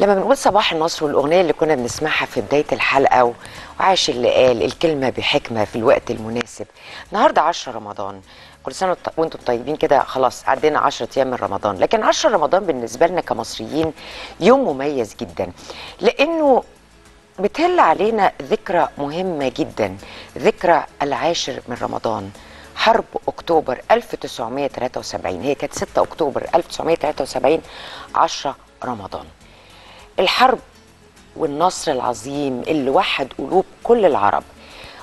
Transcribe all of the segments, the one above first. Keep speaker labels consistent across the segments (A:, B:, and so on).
A: لما بنقول صباح النصر والأغنية اللي كنا بنسمعها في بداية الحلقة وعاش اللي قال الكلمة بحكمة في الوقت المناسب. النهارده 10 رمضان. كل سنة وأنتم طيبين كده خلاص عدينا 10 أيام من رمضان. لكن 10 رمضان بالنسبة لنا كمصريين يوم مميز جدا. لأنه بتهل علينا ذكرى مهمة جدا ذكرى العاشر من رمضان. حرب أكتوبر 1973 هي كانت 6 أكتوبر 1973 10 رمضان. الحرب والنصر العظيم اللي وحد قلوب كل العرب.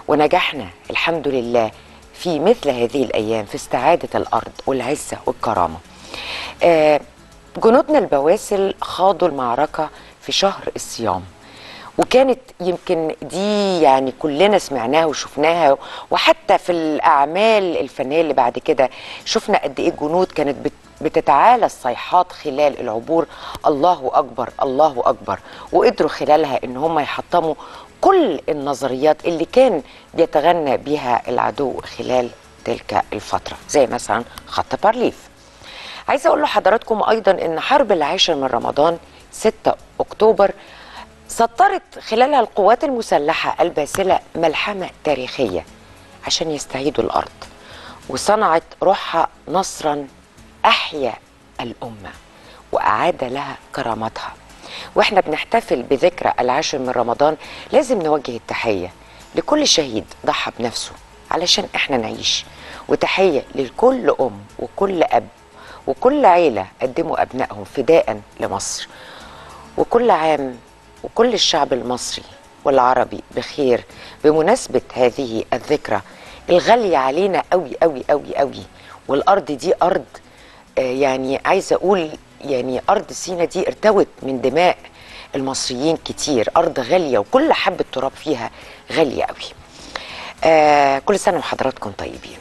A: ونجحنا الحمد لله في مثل هذه الأيام في استعادة الأرض والعزة والكرامة. آه، جنودنا البواسل خاضوا المعركة في شهر الصيام. وكانت يمكن دي يعني كلنا سمعناها وشفناها وحتى في الأعمال الفنية اللي بعد كده شفنا قد إيه الجنود كانت بت بتتعالى الصيحات خلال العبور. الله أكبر الله أكبر. وقدروا خلالها إن هم يحطموا كل النظريات اللي كان بيتغنى بها العدو خلال تلك الفترة. زي مثلا خط بارليف. عايزه أقول لحضراتكم أيضا إن حرب العاشر من رمضان 6 أكتوبر سطرت خلالها القوات المسلحة الباسلة ملحمة تاريخية عشان يستعيدوا الأرض. وصنعت روحها نصرا أحيا الأمة وأعاد لها كرامتها. وإحنا بنحتفل بذكرى العاشر من رمضان لازم نوجه التحية لكل شهيد ضحى بنفسه علشان إحنا نعيش. وتحية لكل أم وكل أب وكل عيلة قدموا أبنائهم فداء لمصر. وكل عام وكل الشعب المصري والعربي بخير بمناسبة هذه الذكرى. الغالية علينا قوي قوي قوي قوي والأرض دي أرض يعني عايزة أقول يعني أرض سينا دي ارتوت من دماء المصريين كتير. أرض غالية وكل حبة تراب فيها غالية قوي آه كل سنة وحضراتكم طيبين.